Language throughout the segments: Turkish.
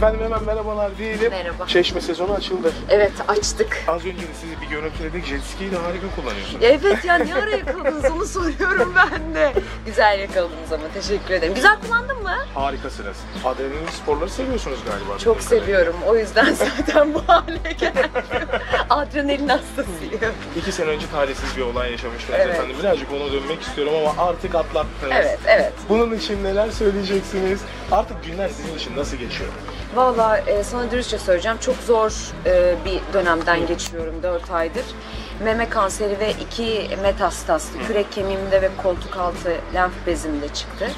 Efendim hemen merhabalar diyelim. Merhaba. Çeşme sezonu açıldı. Evet açtık. Az önce de sizi bir görüntüledik. Jet ski'yi de harika kullanıyorsunuz. Evet ya ne ara yakaladınız onu soruyorum ben de. Güzel yakaladınız ama teşekkür ederim. Güzel kullandın mı? Harikasınız. Adrenalin sporları seviyorsunuz galiba. Çok seviyorum. O yüzden zaten bu hale geldim. Adrenalin hastasıyım. İki sene önce talihsiz bir olay yaşamıştınız Evet. efendim. Birazcık ona dönmek istiyorum ama artık atlattınız. Evet, evet. Bunun için neler söyleyeceksiniz? Artık günler sizin için nasıl geçiyor? Valla e, sana dürüstçe söyleyeceğim. Çok zor e, bir dönemden geçiyorum 4 aydır. Meme kanseri ve iki metastaslı kürek kemiğimde ve koltuk altı lenf bezimde çıktı.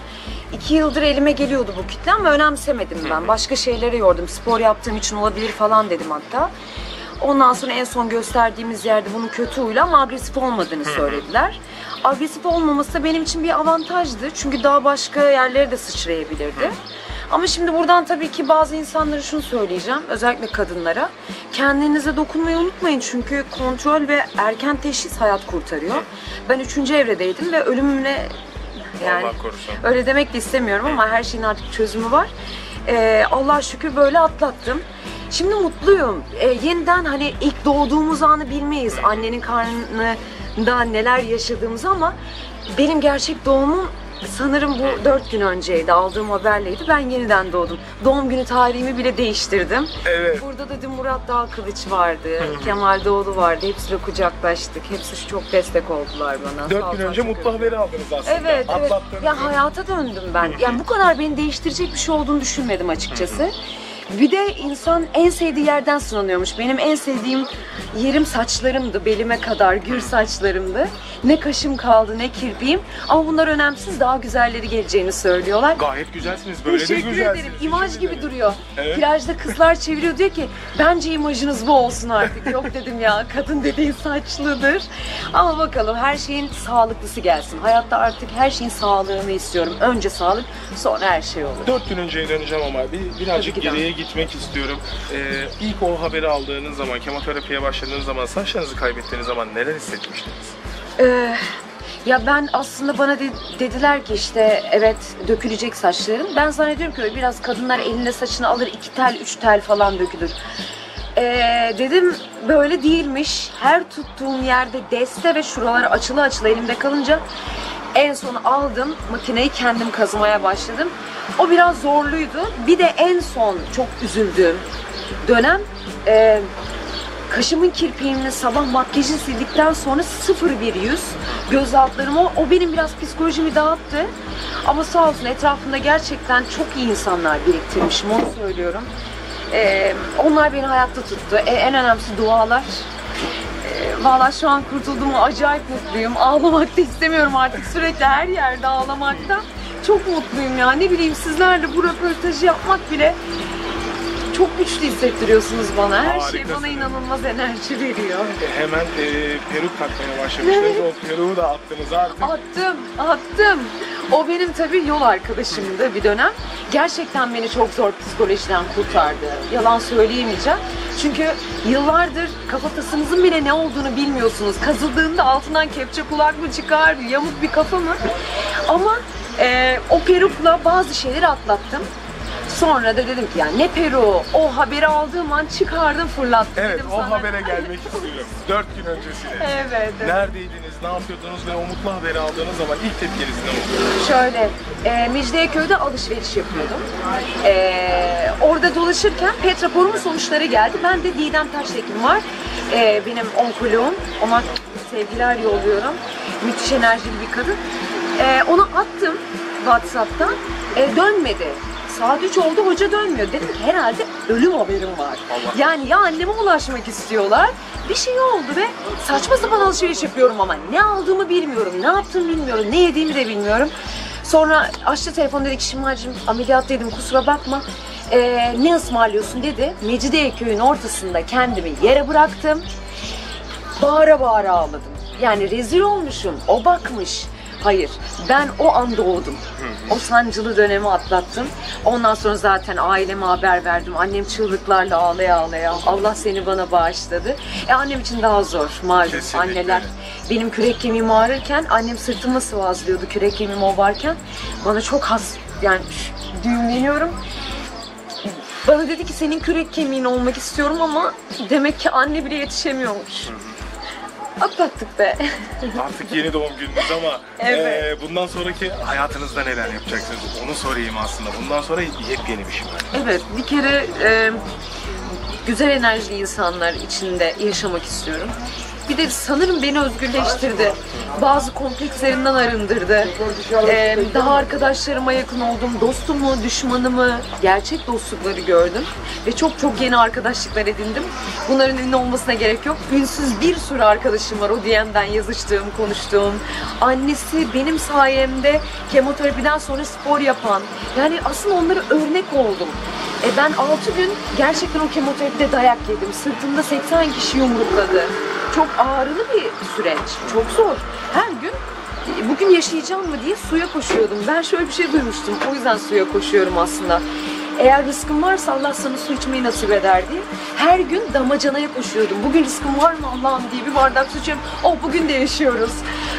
İki yıldır elime geliyordu bu kitle ama önemsemedim ben. Başka şeylere yordum. Spor yaptığım için olabilir falan dedim hatta. Ondan sonra en son gösterdiğimiz yerde bunun kötü huylu ama agresif olmadığını söylediler. Agresif olmaması da benim için bir avantajdı. Çünkü daha başka yerlere de sıçrayabilirdi. Ama şimdi buradan tabii ki bazı insanlara şunu söyleyeceğim. Özellikle kadınlara. Kendinize dokunmayı unutmayın. Çünkü kontrol ve erken teşhis hayat kurtarıyor. Ben üçüncü evredeydim ve ölümümle yani Allah korusun. öyle demek de istemiyorum ama her şeyin artık çözümü var. Ee, Allah şükür böyle atlattım. Şimdi mutluyum. Ee, yeniden hani ilk doğduğumuz anı bilmeyiz. Annenin karnında neler yaşadığımızı ama benim gerçek doğumum sanırım bu dört gün önceydi. Aldığım haberleydi. Ben yeniden doğdum. Doğum günü tarihimi bile değiştirdim. Evet. Burada da dün Murat Dalkılıç vardı, Kemal Doğulu vardı. Hepsiyle kucaklaştık. Hepsi çok destek oldular bana. Sağ Dört gün önce çok mutlu haberi aldınız aslında. Evet, evet. Ya hayata döndüm ben. Yani bu kadar beni değiştirecek bir şey olduğunu düşünmedim açıkçası. Bir de insan en sevdiği yerden sınanıyormuş. Benim en sevdiğim yerim saçlarımdı, belime kadar gür saçlarımdı. Ne kaşım kaldı, ne kirpiğim. Ama bunlar önemsiz, daha güzelleri geleceğini söylüyorlar. Gayet güzelsiniz. Böyle de Teşekkür güzelsiniz. ederim. İmaj gibi duruyor. Evet. Plajda kızlar çeviriyor diyor ki bence imajınız bu olsun artık. Yok dedim ya kadın dediğin saçlıdır. Ama bakalım her şeyin sağlıklısı gelsin. Hayatta artık her şeyin sağlığını istiyorum. Önce sağlık sonra her şey olur. Dört gün önceye döneceğim ama bir, birazcık Tabii ki de. geriye gitmek istiyorum. Ee, ilk o haberi aldığınız zaman, kemoterapiye başladığınız zaman, saçlarınızı kaybettiğiniz zaman neler hissetmiştiniz? Ee, ya ben aslında bana de- dediler ki işte evet dökülecek saçların. Ben zannediyorum ki biraz kadınlar elinde saçını alır iki tel üç tel falan dökülür. Ee, dedim böyle değilmiş. Her tuttuğum yerde deste ve şuralar açılı açılı elimde kalınca en son aldım makineyi kendim kazımaya başladım. O biraz zorluydu. Bir de en son çok üzüldüğüm dönem e, Kaşımın kirpiğini sabah makyajı sildikten sonra sıfır bir yüz. Göz altlarım o, o benim biraz psikolojimi dağıttı. Ama sağ olsun etrafımda gerçekten çok iyi insanlar biriktirmişim onu söylüyorum. Ee, onlar beni hayatta tuttu. E, en önemlisi dualar. Ee, Valla şu an kurtulduğumu acayip mutluyum. Ağlamak da istemiyorum artık sürekli her yerde ağlamaktan. Çok mutluyum ya. Ne bileyim sizlerle bu röportajı yapmak bile çok güçlü hissettiriyorsunuz bana. Her şey bana inanılmaz enerji veriyor. E, hemen e, peruk takmaya başlamıştınız. o peruğu da attınız artık. Attım, attım. O benim tabii yol arkadaşımdı bir dönem. Gerçekten beni çok zor psikolojiden kurtardı. Yalan söyleyemeyeceğim. Çünkü yıllardır kafatasınızın bile ne olduğunu bilmiyorsunuz. Kazıldığında altından kepçe kulak mı çıkar, yamuk bir kafa mı? Ama e, o perukla bazı şeyleri atlattım. Sonra da dedim ki yani ne peruğu, o haberi aldığım an çıkardım fırlattım Evet, dedim o sana. habere gelmek istiyorum. Dört gün öncesine. Evet, evet. Neredeydiniz, ne yapıyordunuz ve o mutlu haberi aldığınız zaman ilk tepkiniz ne oldu? Şöyle, e, Mecidiyeköy'de alışveriş yapıyordum. E, orada dolaşırken PET raporumun sonuçları geldi. Ben de Didem Taştekin var. E, benim onkoloğum. Ona sevgiler yolluyorum. Müthiş enerjili bir kadın. E, ona attım WhatsApp'tan. E, dönmedi. Saat 3 oldu hoca dönmüyor. Dedim ki herhalde ölüm haberim var. Allah. Yani ya anneme ulaşmak istiyorlar. Bir şey oldu ve saçma sapan alışveriş yapıyorum ama ne aldığımı bilmiyorum, ne yaptığımı bilmiyorum, ne yediğimi de bilmiyorum. Sonra açtı telefon dedi ki Şimal'cim ameliyattaydım kusura bakma. Ee, ne ısmarlıyorsun dedi. Mecidiyeköy'ün ortasında kendimi yere bıraktım. Bağıra bağıra ağladım. Yani rezil olmuşum. O bakmış. Hayır, ben o an doğdum. O sancılı dönemi atlattım. Ondan sonra zaten aileme haber verdim. Annem çığlıklarla ağlaya ağlaya. Allah seni bana bağışladı. E annem için daha zor malum Kesinlikle. anneler. Benim kürek kemiğim ağrırken annem sırtımı sıvazlıyordu kürek kemiğim ovarken. Bana çok has yani düğümleniyorum. Bana dedi ki senin kürek kemiğin olmak istiyorum ama demek ki anne bile yetişemiyormuş. Atlattık be. Artık yeni doğum gününüz ama Evet. eee, bundan sonraki hayatınızda neler yapacaksınız? Onu sorayım aslında. Bundan sonra yepyeni bir şey var. Evet, bir kere e, güzel enerjili insanlar içinde yaşamak istiyorum. Bir de sanırım beni özgürleştirdi. Bazı komplekslerimden arındırdı. E, daha arkadaşlarıma yakın oldum. Dostumu, düşmanımı, gerçek dostlukları gördüm. Ve çok çok yeni arkadaşlıklar edindim. Bunların ünlü olmasına gerek yok. Ünsüz bir sürü arkadaşım var. O DM'den yazıştığım, konuştuğum. Annesi benim sayemde kemoterapiden sonra spor yapan. Yani aslında onlara örnek oldum. E ben 6 gün gerçekten o kemoterapide dayak yedim. Sırtımda 80 kişi yumrukladı. Çok ağrılı bir süreç. Çok zor. Her gün bugün yaşayacağım mı diye suya koşuyordum. Ben şöyle bir şey duymuştum. O yüzden suya koşuyorum aslında. Eğer rızkın varsa Allah sana su içmeyi nasip eder diye. Her gün damacanaya koşuyordum. Bugün rızkım var mı Allah'ım diye bir bardak su içiyorum. Oh bugün de yaşıyoruz.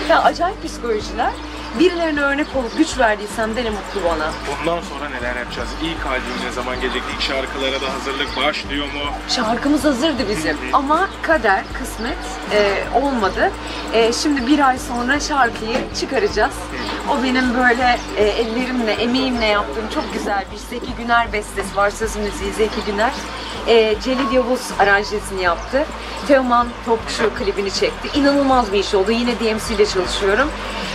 Ya acayip psikolojiler. Birilerine örnek olup güç verdiysem de ne mutlu bana. Bundan sonra neler yapacağız? İlk albüm ne zaman gelecek? İlk şarkılara da hazırlık başlıyor mu? Şarkımız hazırdı bizim ama kader, kısmet e, olmadı. E, şimdi bir ay sonra şarkıyı çıkaracağız. O benim böyle e, ellerimle, emeğimle yaptığım çok güzel bir Zeki Güner bestesi var. Söz müziği Zeki Güner. E, Celil Yavuz aranjesini yaptı. Teoman Topçu klibini çekti. İnanılmaz bir iş oldu. Yine DMC ile çalışıyorum.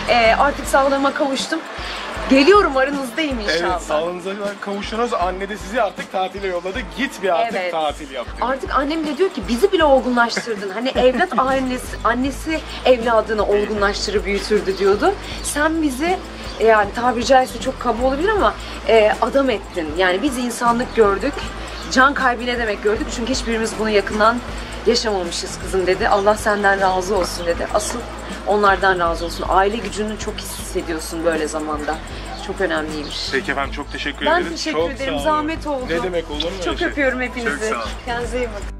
E, artık sağlığıma kavuştum. Geliyorum aranızdayım inşallah. Evet, sağlığınıza kavuştunuz. Anne de sizi artık tatile yolladı. Git bir artık Evet. tatil yap diyor. Artık annem de diyor ki bizi bile olgunlaştırdın. Hani evlat annesi, annesi evladını olgunlaştırıp büyütürdü diyordu. Sen bizi e, yani tabiri caizse çok kaba olabilir ama e, adam ettin. Yani biz insanlık gördük. Can kaybı ne demek gördük. Çünkü hiçbirimiz bunu yakından yaşamamışız kızım dedi. Allah senden razı olsun dedi. Asıl onlardan razı olsun. Aile gücünü çok hissediyorsun böyle zamanda. Çok önemliymiş. Peki efendim çok teşekkür Ben ederiz. teşekkür Çok ederim. sağ olun. Zahmet oldu. Ne demek olur mu? Çok şey? öpüyorum hepinizi. Çok sağ olun. Kendinize iyi bakın.